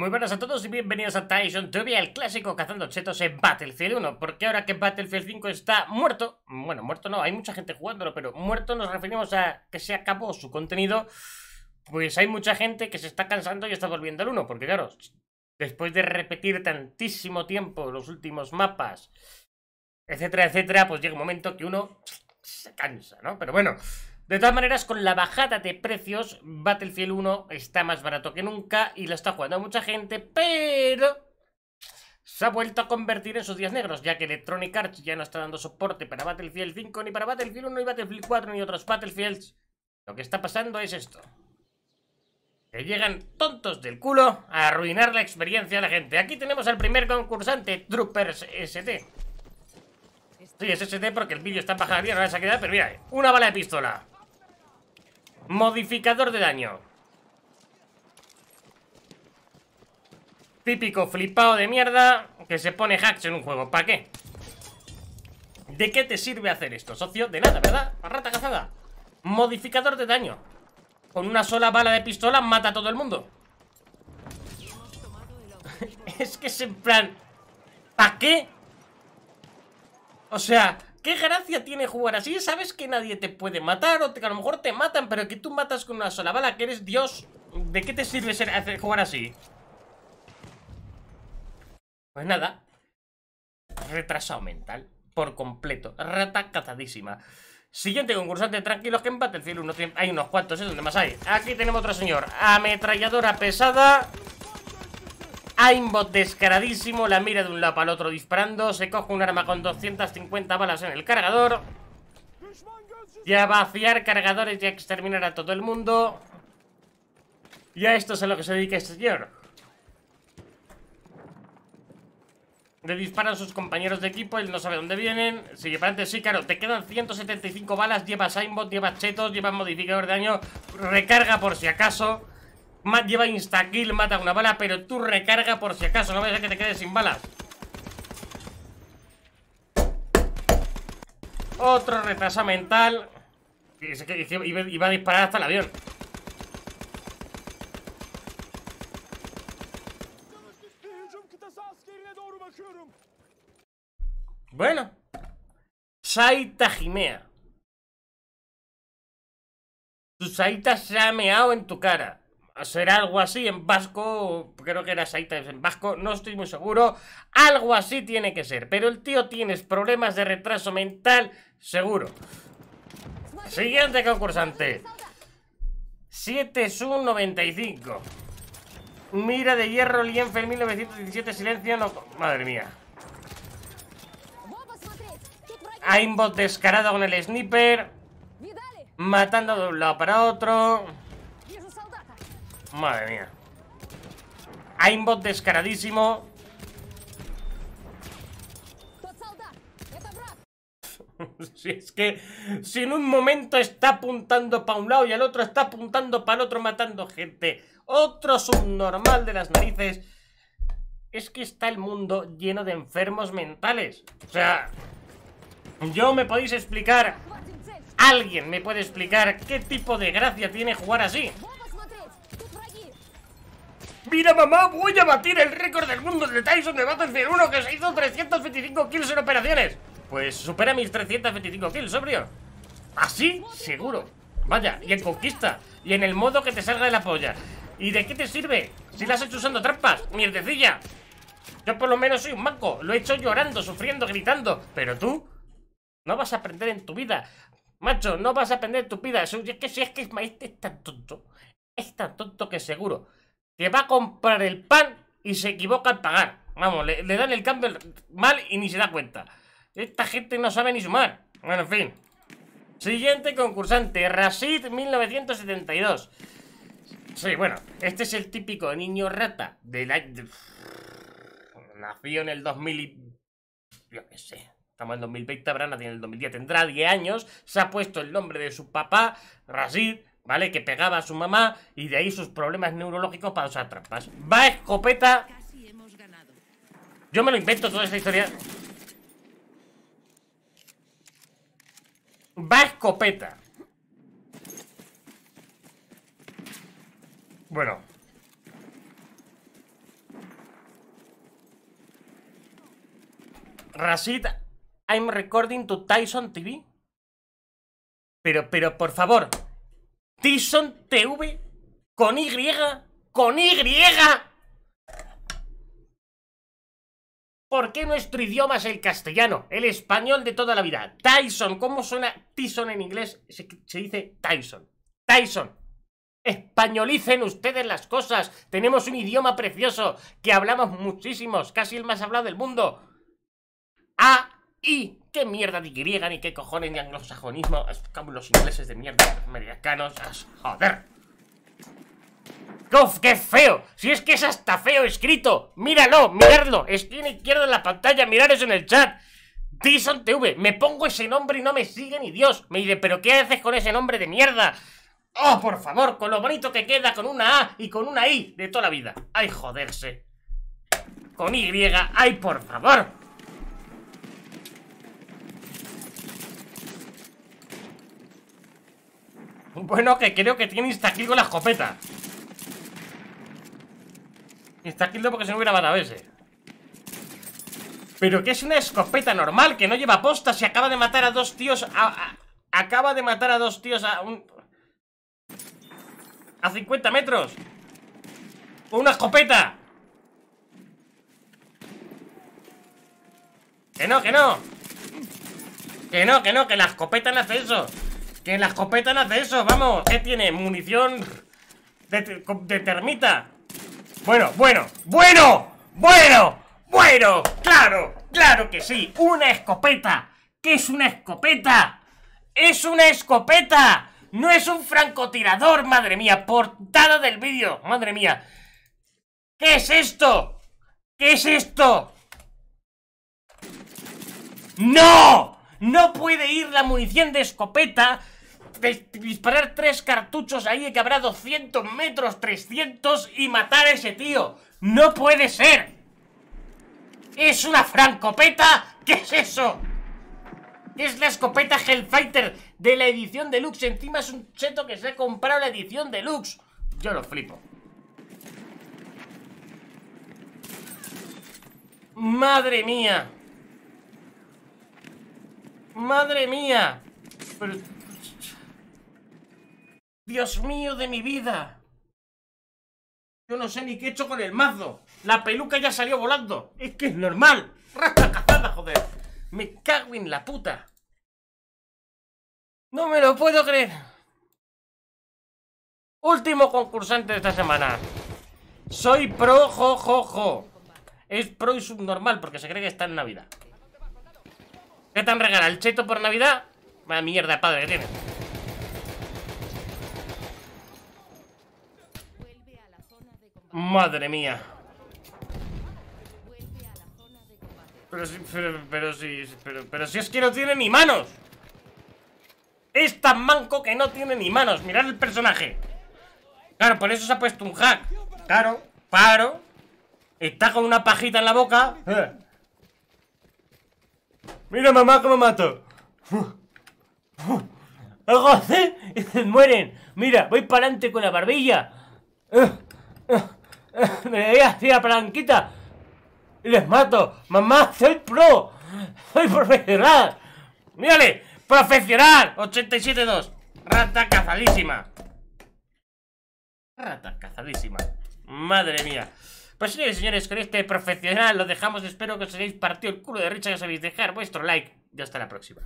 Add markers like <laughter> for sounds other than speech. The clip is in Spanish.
Muy buenas a todos y bienvenidos a Tyson TV, el clásico cazando chetos en Battlefield 1 Porque ahora que Battlefield 5 está muerto Bueno, muerto no, hay mucha gente jugándolo Pero muerto nos referimos a que se acabó su contenido Pues hay mucha gente que se está cansando y está volviendo al 1 Porque claro, después de repetir tantísimo tiempo los últimos mapas Etcétera, etcétera Pues llega un momento que uno se cansa, ¿no? Pero bueno, de todas maneras, con la bajada de precios, Battlefield 1 está más barato que nunca y lo está jugando mucha gente, pero se ha vuelto a convertir en sus días negros, ya que Electronic Arts ya no está dando soporte para Battlefield 5, ni para Battlefield 1, ni Battlefield 4, ni otros Battlefields. Lo que está pasando es esto. Que llegan tontos del culo a arruinar la experiencia de la gente. Aquí tenemos al primer concursante, Troopers ST. Sí, es ST porque el vídeo está en baja no se ha quedado, pero mira, una bala de pistola. Modificador de daño. Típico flipado de mierda que se pone hacks en un juego. ¿Para qué? ¿De qué te sirve hacer esto, socio? De nada, ¿verdad? Rata cazada. Modificador de daño. Con una sola bala de pistola mata a todo el mundo. <laughs> es que es en plan... ¿Para qué? O sea, ¿Qué gracia tiene jugar así? Sabes que nadie te puede matar o que a lo mejor te matan, pero que tú matas con una sola bala, que eres Dios. ¿De qué te sirve ser, hacer, jugar así? Pues nada. Retrasado mental. Por completo. Rata cazadísima. Siguiente concursante, tranquilos que en Battlefield uno hay unos cuantos, ¿es donde más hay? Aquí tenemos otro señor. Ametralladora pesada. Aimbot descaradísimo, la mira de un lado al otro disparando, se coge un arma con 250 balas en el cargador. Ya vaciar cargadores y a exterminar a todo el mundo. Y a esto es a lo que se dedica este señor. Le disparan sus compañeros de equipo, él no sabe dónde vienen. Sigue para adelante, sí, claro, te quedan 175 balas, llevas aimbot, llevas chetos, llevas modificador de daño, recarga por si acaso lleva insta-kill, mata una bala, pero tú recarga por si acaso, no vayas a que te quedes sin balas. Otro retraso mental. Iba a disparar hasta el avión. Bueno. Saita Jimea. Tu Saita se ha meado en tu cara será algo así en vasco, creo que era Saitas en vasco, no estoy muy seguro. Algo así tiene que ser, pero el tío tienes problemas de retraso mental, seguro. Siguiente concursante. 7SU95. Mira de hierro Lienfer 1917, silencio. Madre mía. Aimbot descarado con el sniper. Matando de un lado para otro. Madre mía. Aimbot descaradísimo. <laughs> si es que si en un momento está apuntando para un lado y al otro está apuntando para el otro matando gente. Otro subnormal de las narices. Es que está el mundo lleno de enfermos mentales. O sea, yo me podéis explicar... ¿Alguien me puede explicar qué tipo de gracia tiene jugar así? Mira mamá, voy a batir el récord del mundo de Tyson de Battlefield 1 que se hizo 325 kills en operaciones. Pues supera mis 325 kills, sobrio. ¿Así? Seguro. Vaya, y en conquista Y en el modo que te salga de la polla. ¿Y de qué te sirve? Si la has hecho usando trampas, mierdecilla. Yo por lo menos soy un manco Lo he hecho llorando, sufriendo, gritando. Pero tú no vas a aprender en tu vida. Macho, no vas a aprender en tu vida. Es que si es que este es tan tonto Es tan tonto que seguro que va a comprar el pan y se equivoca al pagar. Vamos, le, dan el cambio mal y ni se da cuenta. Esta gente no sabe ni sumar. Bueno, en fin. Siguiente concursante, Rasid 1972. Sí, bueno, este es el típico niño rata del año... Nació en el 2000 y... Yo qué sé. Estamos en 2020, habrá nacido en el 2010. Tendrá 10 años. Se ha puesto el nombre de su papá, Rasid. ¿Vale? Que pegaba a su mamá y de ahí sus problemas neurológicos para usar trampas. Va escopeta. Yo me lo invento toda esta historia. Va escopeta. Bueno. Rashid, I'm recording to Tyson TV. Pero, pero, por favor. Tyson TV con Y. Con Y. ¿Por qué nuestro idioma es el castellano? El español de toda la vida. Tyson, ¿cómo suena Tyson en inglés? Se, dice Tyson. Tyson. Españolicen ustedes las cosas. Tenemos un idioma precioso que hablamos muchísimos, casi el más hablado del mundo. A, I. ¿Qué mierda de griega ni qué cojones ni anglosajonismo? Como los ingleses de mierda, americanos. Joder. ¡Uf, qué feo! Si es que es hasta feo escrito. Míralo, miradlo. Esquina izquierda en la pantalla, mirad eso en el chat. Tyson TV. Me pongo ese nombre y no me sigue ni Dios. Me dice, ¿pero qué haces con ese nombre de mierda? Oh, por favor, con lo bonito que queda con una A y con una I de toda la vida. Ay, joderse. Con Y, ay, por favor. Bueno, que creo que tiene aquí con la escopeta. Está quildo porque se no hubiera matado ese. Pero que es una escopeta normal, que no lleva posta. Si acaba de matar a dos tíos. acaba de matar a dos tíos a un. A 50 metros. Con una escopeta. Que no, que no. Que no, que no, que la escopeta no hace eso. Que la escopeta no hace eso, vamos. ¿Qué tiene? Munición de, de termita. Bueno, bueno, bueno, bueno, bueno, claro, claro que sí, una escopeta. ¿Qué es una escopeta? ¡Es una escopeta! ¡No es un francotirador, madre mía! Portada del vídeo, madre mía. ¿Qué es esto? ¿Qué es esto? ¡No! No puede ir la munición de escopeta disparar tres cartuchos ahí que habrá 200 metros, 300 y matar a ese tío. ¡No puede ser! ¿Es una francopeta? ¿Qué es eso? Es la escopeta Hellfighter de la edición deluxe. Encima es un cheto que se ha comprado la edición deluxe. Yo lo flipo. ¡Madre mía! ¡Madre mía! Pero Dios mío de mi vida. Yo no sé ni qué he hecho con el mazo. La peluca ya salió volando. Es que es normal. Rata cazada, joder. Me cago en la puta. No me lo puedo creer. Último concursante de esta semana. Soy pro, jo, jo, jo. Es pro y subnormal porque se cree que está en Navidad. ¿Qué te han regalado? ¿El cheto por Navidad? Vaya mierda padre que tiene. Madre mía. Pero si, pero, pero si, pero, pero si es que no tiene ni manos. Es tan manco que no tiene ni manos. Mirad el personaje. Claro, por eso se ha puesto un hack. Claro, paro. Está con una pajita en la boca. Mira, mamá, cómo mato. Algo así y se mueren. Mira, voy para adelante con la barbilla. Me voy así a blanquita y les mato. Mamá, soy pro. Soy profesional. Mírale, profesional. 87-2. Rata cazadísima. Rata cazadísima. Madre mía. Pues señores y señores, con este profesional lo dejamos. Espero que os hayáis partido el culo de Richard. Ya sabéis, dejar vuestro like. Y hasta la próxima.